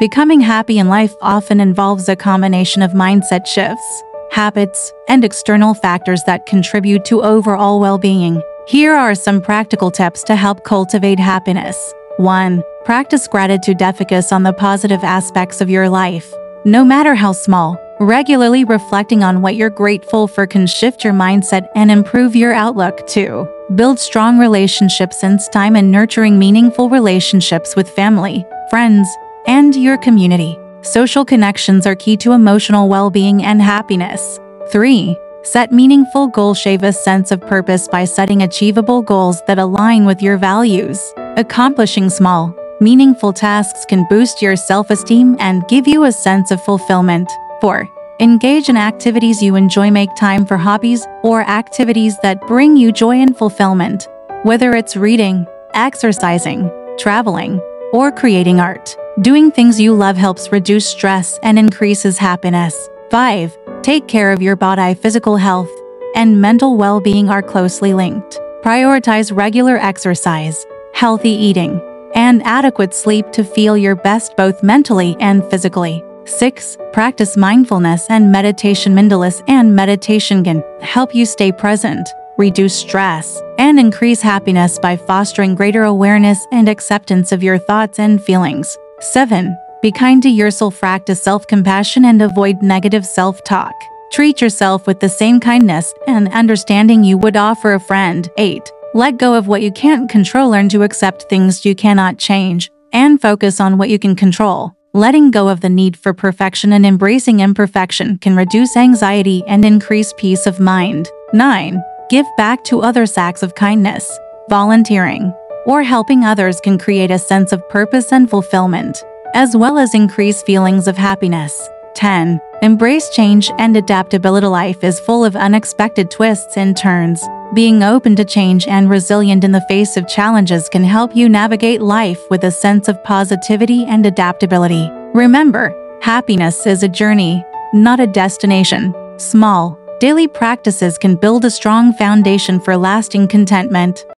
Becoming happy in life often involves a combination of mindset shifts, habits, and external factors that contribute to overall well-being. Here are some practical tips to help cultivate happiness. 1. Practice gratitude focus on the positive aspects of your life. No matter how small, regularly reflecting on what you're grateful for can shift your mindset and improve your outlook too. Build strong relationships since time and nurturing meaningful relationships with family, friends, and your community. Social connections are key to emotional well-being and happiness. 3. Set meaningful goals. Shave a sense of purpose by setting achievable goals that align with your values. Accomplishing small, meaningful tasks can boost your self-esteem and give you a sense of fulfillment. 4. Engage in activities you enjoy. Make time for hobbies or activities that bring you joy and fulfillment, whether it's reading, exercising, traveling, or creating art. Doing things you love helps reduce stress and increases happiness. 5. Take care of your body. Physical health and mental well-being are closely linked. Prioritize regular exercise, healthy eating, and adequate sleep to feel your best both mentally and physically. 6. Practice mindfulness and meditation. Mindfulness and meditation can help you stay present, reduce stress, and increase happiness by fostering greater awareness and acceptance of your thoughts and feelings. 7. Be kind to yourself. Practice self-compassion and avoid negative self-talk. Treat yourself with the same kindness and understanding you would offer a friend. 8. Let go of what you can't control. Learn to accept things you cannot change and focus on what you can control. Letting go of the need for perfection and embracing imperfection can reduce anxiety and increase peace of mind. 9. Give back to others acts of kindness. Volunteering or helping others can create a sense of purpose and fulfillment, as well as increase feelings of happiness. 10. Embrace change and adaptability. Life is full of unexpected twists and turns. Being open to change and resilient in the face of challenges can help you navigate life with a sense of positivity and adaptability. Remember, happiness is a journey, not a destination. Small, daily practices can build a strong foundation for lasting contentment.